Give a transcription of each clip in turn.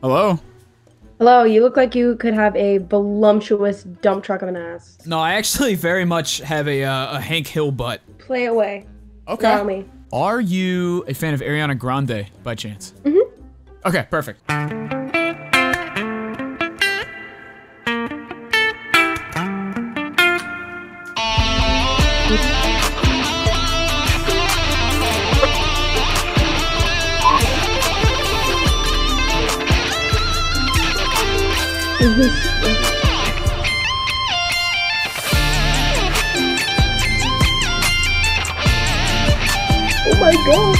Hello? Hello, you look like you could have a voluptuous dump truck of an ass. No, I actually very much have a, uh, a Hank Hill butt. Play away. Okay. Allow me. Are you a fan of Ariana Grande by chance? Mm-hmm. Okay, perfect. Oh my god.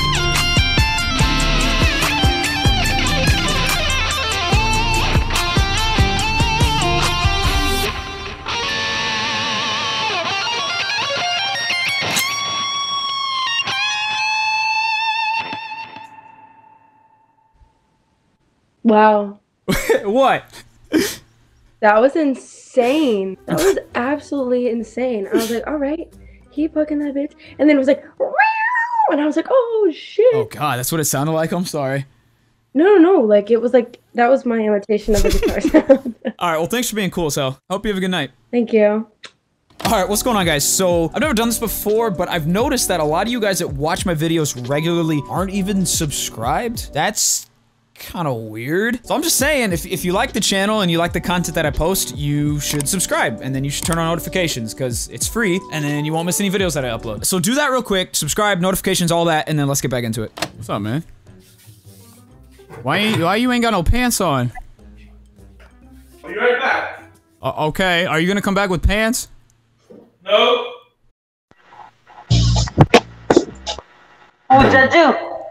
Wow. what? That was insane. That oh. was absolutely insane. I was like, all right, keep fucking that bitch. And then it was like, "Meow," and I was like, oh shit. Oh god, that's what it sounded like. I'm sorry. No, no, no. Like it was like that was my imitation of a guitar sound. All right, well, thanks for being cool, Sal. Hope you have a good night. Thank you. All right, what's going on, guys? So, I've never done this before, but I've noticed that a lot of you guys that watch my videos regularly aren't even subscribed. That's kind of weird. So I'm just saying, if, if you like the channel and you like the content that I post, you should subscribe, and then you should turn on notifications, because it's free, and then you won't miss any videos that I upload. So do that real quick, subscribe, notifications, all that, and then let's get back into it. What's up, man? Why, ain't, why you ain't got no pants on? I'll be right back. Uh, okay, are you gonna come back with pants? No. Oh, Jaju.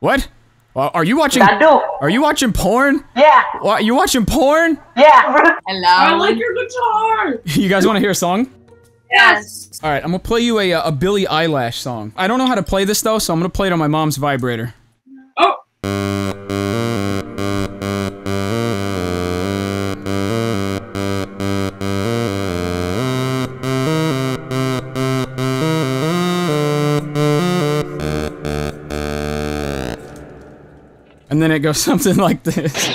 What? Uh, are you watching? Jadu. Are you watching porn? Yeah. What? You watching porn? Yeah. Hello. I like your guitar. You guys want to hear a song? Yes. All right, I'm gonna play you a uh, a Billie Eilish song. I don't know how to play this though, so I'm gonna play it on my mom's vibrator. Oh. And then it goes something like this.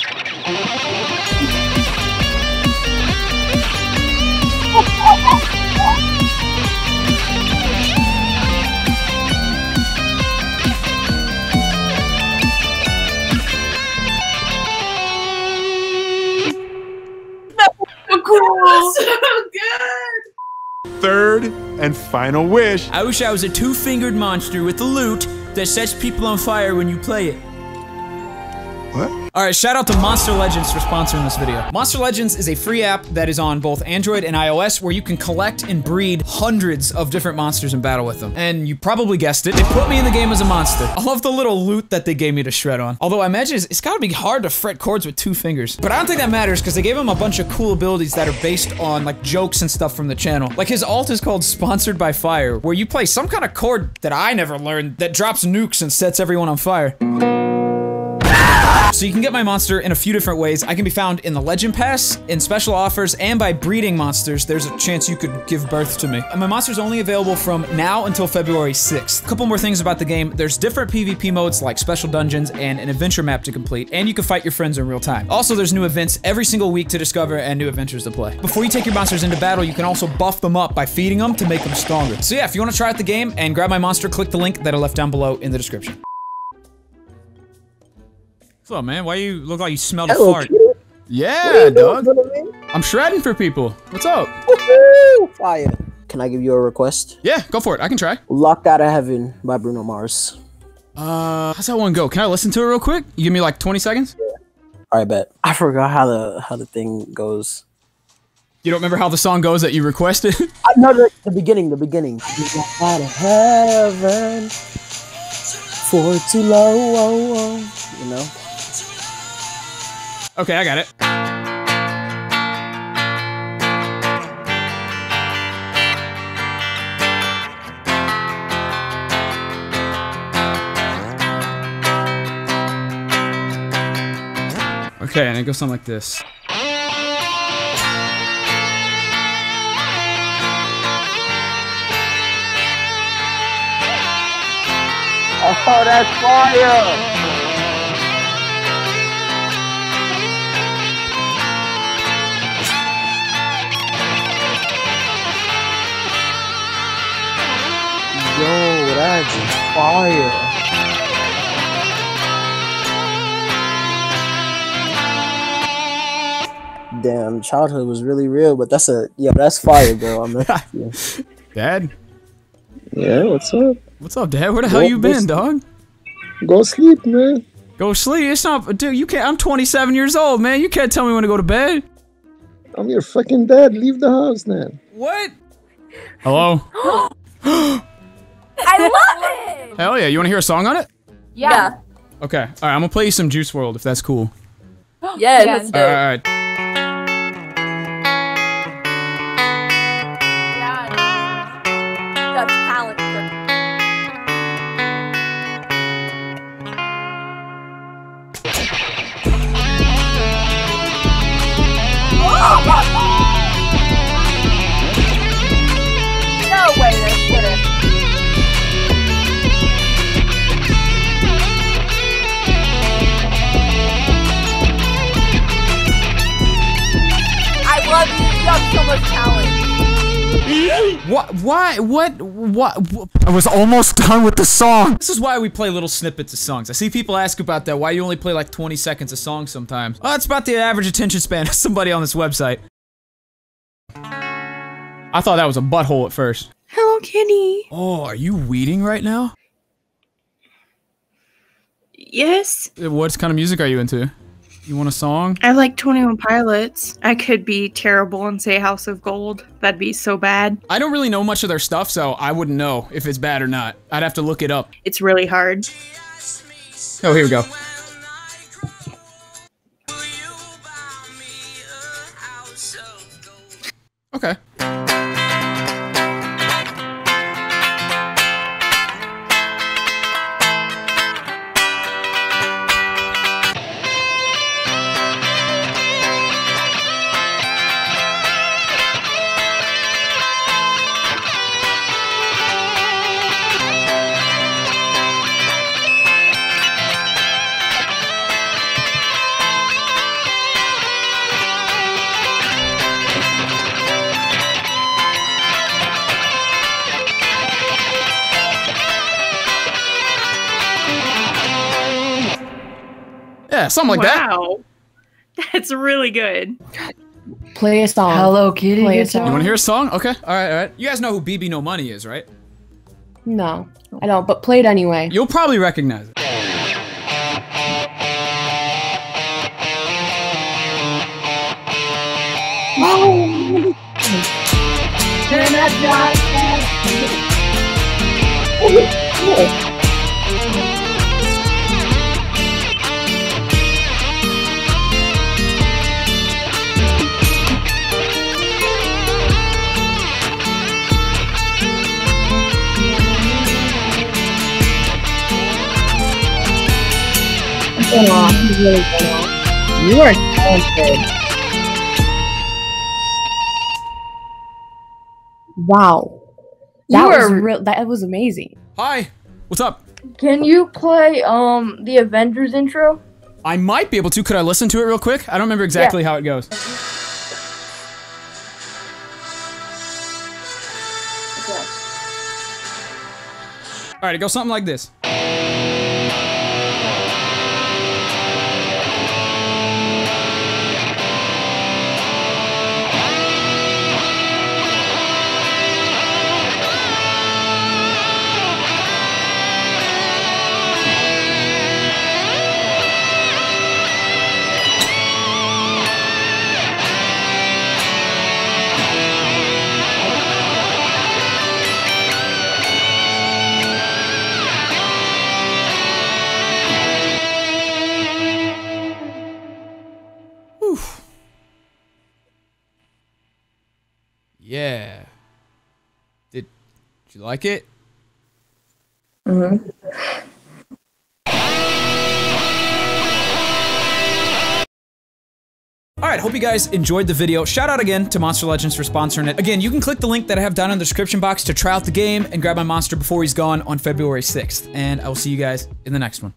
Cool. so good. Third and final wish. I wish I was a two-fingered monster with a lute that sets people on fire when you play it. What? All right, shout out to Monster Legends for sponsoring this video. Monster Legends is a free app that is on both Android and iOS where you can collect and breed hundreds of different monsters and battle with them. And you probably guessed it, they put me in the game as a monster. I love the little lute that they gave me to shred on. Although I imagine it's, it's gotta be hard to fret chords with two fingers. But I don't think that matters because they gave him a bunch of cool abilities that are based on like jokes and stuff from the channel. Like his ult is called Sponsored by Fire, where you play some kind of chord that I never learned that drops nukes and sets everyone on fire. So you can get my monster in a few different ways. I can be found in the Legend Pass, in special offers, and by breeding monsters, there's a chance you could give birth to me. And my monster's only available from now until February 6th. A couple more things about the game. There's different PvP modes like special dungeons and an adventure map to complete, and you can fight your friends in real time. Also, there's new events every single week to discover and new adventures to play. Before you take your monsters into battle, you can also buff them up by feeding them to make them stronger. So yeah, if you want to try out the game and grab my monster, click the link that I left down below in the description. What's up, man? Why you look like you smelled a fart? Yeah, dog. What are you doing? I'm shredding for people. What's up? Fire. Can I give you a request? Yeah, go for it. I can try. Locked Out of Heaven by Bruno Mars. Uh, how's that one go? Can I listen to it real quick? You give me like 20 seconds? Yeah. Alright, bet. I forgot how the how the thing goes. You don't remember how the song goes that you requested? Uh, no, the, the beginning, the beginning. Locked out of heaven. For too low, oh, oh. you know. Okay, I got it. Okay, and it goes something like this. Oh, that's fire! Fire. Damn, childhood was really real, but that's a yeah, that's fire, bro. I'm yeah. Dad, Yeah, what's up? what's up, Dad? Where the hell you been, what's- dog? Go sleep, man. Go sleep. It's not, dude. You can't. I'm 27 years old, man. You can't tell me when to go to bed. I'm your fucking dad. Leave the house, man. What? Hello. I love it. Hell yeah. You want to hear a song on it? Yeah. Okay. All right. I'm gonna play you some Juice WRLD if that's cool. Yeah. let's do All it. right. All right. What? Why? What? What? what? I was almost done with the song. This is why we play little snippets of songs. I see people ask about that. Why you only play like 20 seconds of songs sometimes? Oh, it's about the average attention span of somebody on this website. I thought that was a butthole at first. Hello Kitty. Oh, are you weeding right now? Yes, What kind of music are you into? You want a song? I like 21 Pilots. I could be terrible and say House of Gold. That'd be so bad. I don't really know much of their stuff, so I wouldn't know if it's bad or not. I'd have to look it up. It's really hard. Oh, here we go. Okay. Yeah, something like that. wow. That's really good. Play a song. Hello Kitty. Play a guitar. You want to hear a song? Okay. All right, all right. You guys know who BB No Money is, right? No, I don't. But play it anyway. You'll probably recognize it. You are talented. Wow. That You was real. That was amazing. Hi. What's up? Can you play um the Avengers intro? I might be able to. Could I listen to it real quick? I don't remember exactly how it goes. All right, it goes something like this. You like it? Mhm. All right, hope you guys enjoyed the video. Shout out again to Monster Legends for sponsoring it. Again, you can click the link that I have down in the description box to try out the game and grab my monster before he's gone on February 6th. And I will see you guys in the next one.